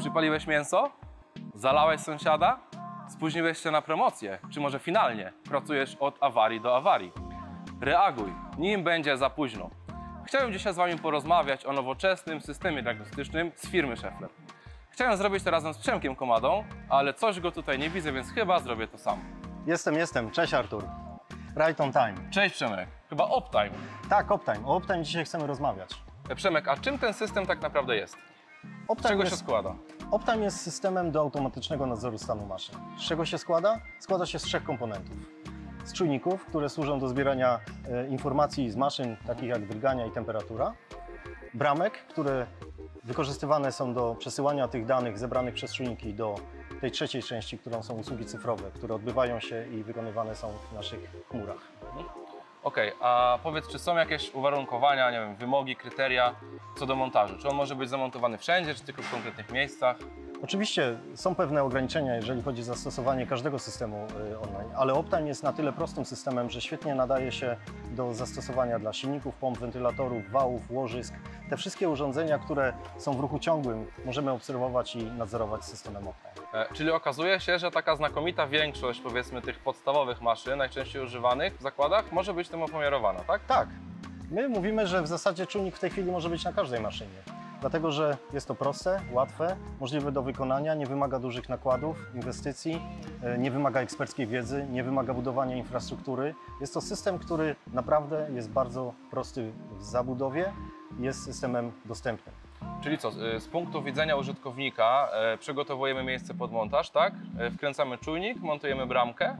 Przypaliłeś mięso? Zalałeś sąsiada? Spóźniłeś się na promocję? Czy może finalnie pracujesz od awarii do awarii? Reaguj, nim będzie za późno. Chciałem dzisiaj z Wami porozmawiać o nowoczesnym systemie diagnostycznym z firmy Schaeffler. Chciałem zrobić to razem z Przemkiem Komadą, ale coś go tutaj nie widzę, więc chyba zrobię to sam. Jestem, jestem. Cześć Artur. Right on time. Cześć Przemek, chyba Optime. Tak, Optime. O Optime dzisiaj chcemy rozmawiać. E, Przemek, a czym ten system tak naprawdę jest? Optime czego się jest, składa? Optime jest systemem do automatycznego nadzoru stanu maszyn. Z czego się składa? Składa się z trzech komponentów. Z czujników, które służą do zbierania e, informacji z maszyn, takich jak drgania i temperatura. Bramek, które wykorzystywane są do przesyłania tych danych zebranych przez czujniki do tej trzeciej części, którą są usługi cyfrowe, które odbywają się i wykonywane są w naszych chmurach. Okej, a powiedz, czy są jakieś uwarunkowania, nie wiem, wymogi, kryteria co do montażu? Czy on może być zamontowany wszędzie, czy tylko w konkretnych miejscach? Oczywiście są pewne ograniczenia, jeżeli chodzi o zastosowanie każdego systemu y, online, ale Optime jest na tyle prostym systemem, że świetnie nadaje się do zastosowania dla silników, pomp, wentylatorów, wałów, łożysk. Te wszystkie urządzenia, które są w ruchu ciągłym, możemy obserwować i nadzorować systemem Optime. E, czyli okazuje się, że taka znakomita większość, powiedzmy, tych podstawowych maszyn, najczęściej używanych w zakładach, może być tym opomiarowana, tak? Tak, my mówimy, że w zasadzie czujnik w tej chwili może być na każdej maszynie. Dlatego, że jest to proste, łatwe, możliwe do wykonania, nie wymaga dużych nakładów, inwestycji, e, nie wymaga eksperckiej wiedzy, nie wymaga budowania infrastruktury. Jest to system, który naprawdę jest bardzo prosty w zabudowie i jest systemem dostępnym. Czyli co, e, z punktu widzenia użytkownika e, przygotowujemy miejsce pod montaż, tak? E, wkręcamy czujnik, montujemy bramkę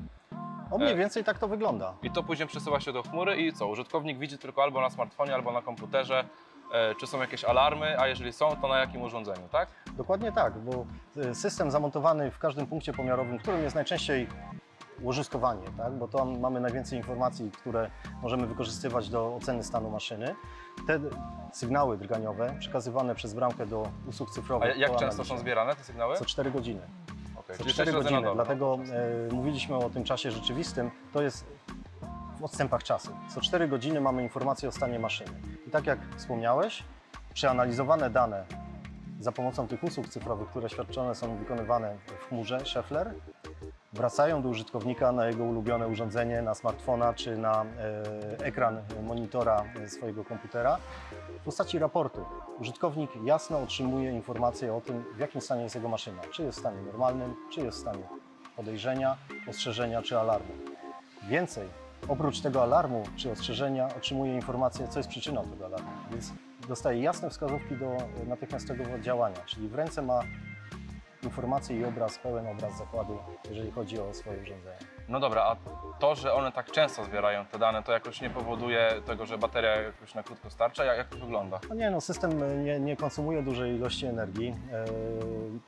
O mniej więcej tak to wygląda. i to później przesyła się do chmury i co? Użytkownik widzi tylko albo na smartfonie, albo na komputerze, czy są jakieś alarmy, a jeżeli są, to na jakim urządzeniu, tak? Dokładnie tak, bo system zamontowany w każdym punkcie pomiarowym, którym jest najczęściej łożyskowanie, tak? bo tam mamy najwięcej informacji, które możemy wykorzystywać do oceny stanu maszyny. Te sygnały drganiowe przekazywane przez bramkę do usług A cyfrowych. jak po często są zbierane te sygnały? Co 4 godziny. Okej, Co czyli 4 sześć razy na godziny, dlatego e, mówiliśmy o tym czasie rzeczywistym, to jest w odstępach czasu. Co 4 godziny mamy informację o stanie maszyny. I tak jak wspomniałeś, przeanalizowane dane za pomocą tych usług cyfrowych, które świadczone są wykonywane w chmurze Schaeffler, wracają do użytkownika na jego ulubione urządzenie, na smartfona czy na e, ekran monitora swojego komputera w postaci raportu. Użytkownik jasno otrzymuje informacje o tym, w jakim stanie jest jego maszyna. Czy jest w stanie normalnym, czy jest w stanie podejrzenia, ostrzeżenia czy alarmu. Więcej, oprócz tego alarmu czy ostrzeżenia otrzymuje informację, co jest przyczyną tego alarmu. Więc dostaje jasne wskazówki do e, natychmiastowego działania, czyli w ręce ma informacje i obraz, pełen obraz zakładu, jeżeli chodzi o swoje urządzenie. No dobra, a to, że one tak często zbierają te dane, to jakoś nie powoduje tego, że bateria jakoś na krótko starcza? Jak, jak to wygląda? No nie, no system nie, nie konsumuje dużej ilości energii. E,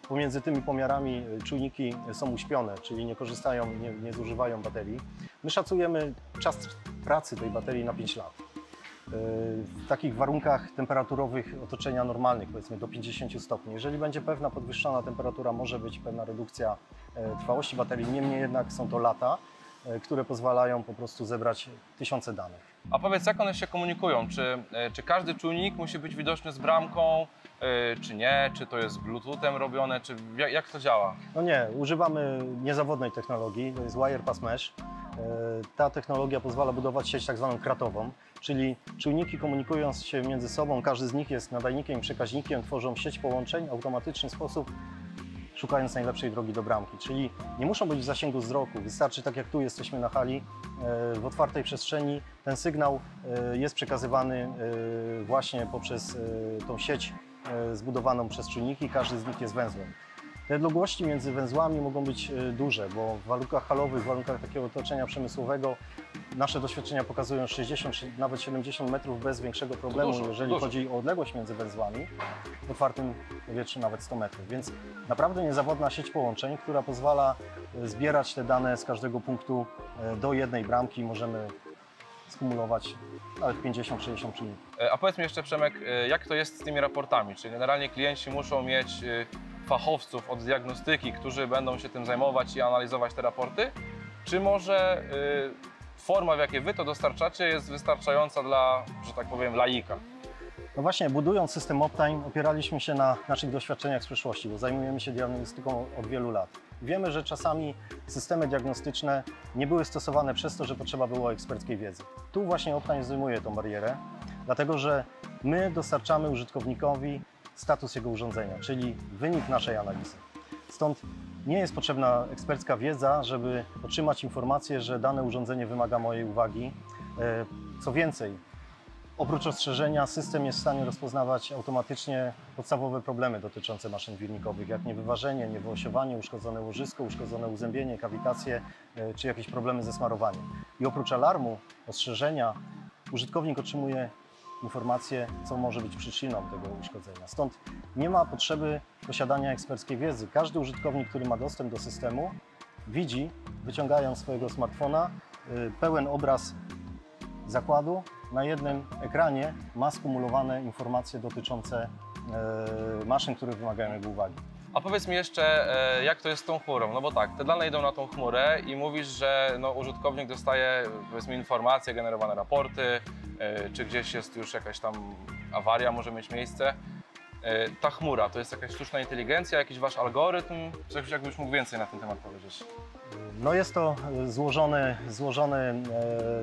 pomiędzy tymi pomiarami czujniki są uśpione, czyli nie korzystają, nie, nie zużywają baterii. My szacujemy czas pracy tej baterii na 5 lat. W takich warunkach temperaturowych otoczenia normalnych, powiedzmy do 50 stopni. Jeżeli będzie pewna podwyższona temperatura, może być pewna redukcja e, trwałości baterii, niemniej jednak są to lata, e, które pozwalają po prostu zebrać tysiące danych. A powiedz, jak one się komunikują? Czy, e, czy każdy czujnik musi być widoczny z bramką, czy nie? Czy to jest Bluetoothem robione? Czy jak, jak to działa? No nie, używamy niezawodnej technologii, to jest Wirepass Mesh. E, Ta technologia pozwala budować sieć tak zwaną kratową, czyli czujniki komunikując się między sobą, każdy z nich jest nadajnikiem i przekaźnikiem, tworzą sieć połączeń w automatyczny sposób, szukając najlepszej drogi do bramki. Czyli nie muszą być w zasięgu wzroku, wystarczy tak jak tu jesteśmy na hali, e, w otwartej przestrzeni, ten sygnał e, jest przekazywany właśnie poprzez tą sieć zbudowaną przez czujniki, każdy z nich jest węzłem. Te odległości między węzłami mogą być e, duże, bo w warunkach halowych, w warunkach takiego otoczenia przemysłowego nasze doświadczenia pokazują 60 czy nawet 70 metrów bez większego problemu, dużo, jeżeli dużo. chodzi o odległość między węzłami, w otwartym powietrzu nawet 100 metrów. Więc naprawdę niezawodna sieć połączeń, która pozwala e, zbierać te dane z każdego punktu e, do jednej bramki. Możemy skumulować nawet 50-60 czynników. A powiedz mi jeszcze, Przemek, jak to jest z tymi raportami? Czy generalnie klienci muszą mieć fachowców od diagnostyki, którzy będą się tym zajmować i analizować te raporty? Czy może e, forma, w jakiej Wy to dostarczacie, jest wystarczająca dla, że tak powiem, laika? No właśnie, budując system Optime, opieraliśmy się na naszych doświadczeniach z przeszłości, bo zajmujemy się diagnostyką od wielu lat. Wiemy, że czasami systemy diagnostyczne nie były stosowane przez to, że potrzeba było eksperckiej wiedzy. Tu właśnie Optime zdejmuje tą barierę, dlatego że my dostarczamy użytkownikowi status jego urządzenia, czyli wynik naszej analizy. Stąd nie jest potrzebna ekspercka wiedza, żeby otrzymać informację, że dane urządzenie wymaga mojej uwagi. E, Co więcej, oprócz ostrzeżenia, system jest w stanie rozpoznawać automatycznie podstawowe problemy dotyczące maszyn wirnikowych, jak niewyważenie, niewyosiowanie, uszkodzone łożysko, uszkodzone uzębienie, kawitacje e, czy jakieś problemy ze smarowaniem. I oprócz alarmu, ostrzeżenia, użytkownik otrzymuje informację, co może być przyczyną tego uszkodzenia. Stąd nie ma potrzeby posiadania eksperckiej wiedzy. Każdy użytkownik, który ma dostęp do systemu, widzi, wyciągając swojego smartfona, y, pełen obraz zakładu. Na jednym ekranie ma skumulowane informacje dotyczące y, maszyn, które wymagają jego uwagi. A powiedz mi jeszcze, e, jak to jest z tą chmurą? No bo tak, te dane idą na tą chmurę i mówisz, że no, użytkownik dostaje powiedzmy informacje, generowane raporty, czy gdzieś jest już jakaś tam awaria może mieć miejsce. E, Ta chmura to jest jakaś sztuczna inteligencja, jakiś wasz algorytm? Coś jakbyś mógł więcej na ten temat powiedzieć? No jest to złożone, złożone,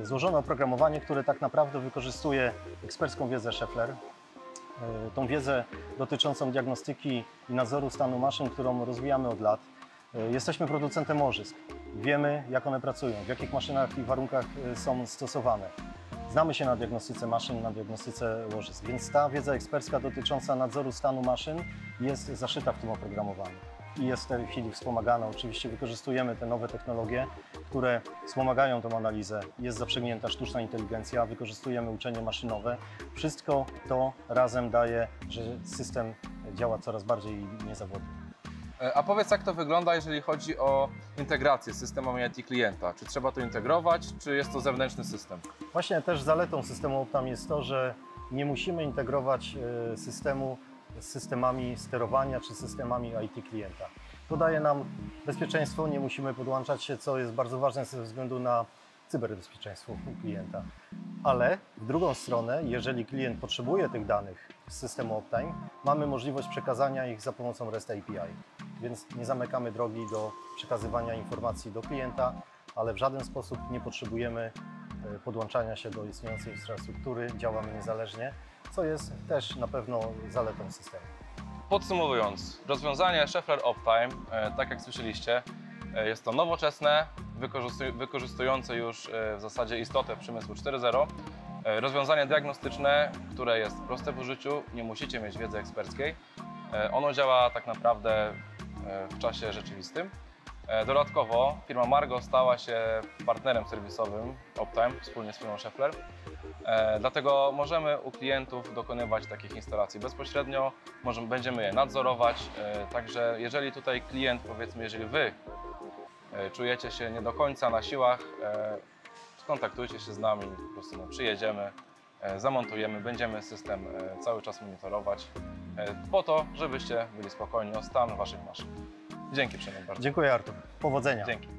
e, złożone oprogramowanie, które tak naprawdę wykorzystuje ekspercką wiedzę Scheffler. E, Tą wiedzę dotyczącą diagnostyki i nadzoru stanu maszyn, którą rozwijamy od lat. E, Jesteśmy producentem łożysk. Wiemy, jak one pracują, w jakich maszynach i warunkach e, są stosowane. Znamy się na diagnostyce maszyn, na diagnostyce łożysk, więc ta wiedza ekspercka dotycząca nadzoru stanu maszyn jest zaszyta w tym oprogramowaniu i jest w tej chwili wspomagana. Oczywiście wykorzystujemy te nowe technologie, które wspomagają tą analizę. Jest zaprzęgnięta sztuczna inteligencja, wykorzystujemy uczenie maszynowe. Wszystko to razem daje, że system działa coraz bardziej niezawodnie. E, A powiedz, jak to wygląda, jeżeli chodzi o integrację z systemem IT klienta? Czy trzeba to integrować, czy jest to zewnętrzny system? Właśnie też zaletą systemu Optam jest to, że nie musimy integrować e, systemu z systemami sterowania czy systemami IT klienta. To daje nam bezpieczeństwo, nie musimy podłączać się, co jest bardzo ważne ze względu na cyberbezpieczeństwo klienta. Ale w drugą stronę, jeżeli klient potrzebuje tych danych z systemu Optime, mamy możliwość przekazania ich za pomocą REST API. Więc nie zamykamy drogi do przekazywania informacji do klienta, ale w żaden sposób nie potrzebujemy e, podłączania się do istniejącej infrastruktury, działamy niezależnie, co jest też na pewno zaletą systemu. Podsumowując, rozwiązanie Schaeffler Optime, e, tak jak słyszeliście, e, jest to nowoczesne, wykorzystu- wykorzystujące już w zasadzie istotę przemysłu 4.0. E, Rozwiązanie diagnostyczne, które jest proste w użyciu, nie musicie mieć wiedzy eksperckiej. Ono działa tak naprawdę w czasie rzeczywistym. E, Dodatkowo firma Margo stała się partnerem serwisowym Optime wspólnie z firmą Schaeffler. E, Dlatego możemy u klientów dokonywać takich instalacji bezpośrednio, możemy, będziemy je nadzorować. e, Także jeżeli tutaj klient, powiedzmy, jeżeli Wy e, czujecie się nie do końca na siłach, e, skontaktujcie się z nami, po prostu no, przyjedziemy, e, zamontujemy, będziemy system e, cały czas monitorować e, po to, żebyście byli spokojni o stan Waszych maszyn. Dzięki Przemian bardzo. Dziękuję Artur. Powodzenia. Dzięki.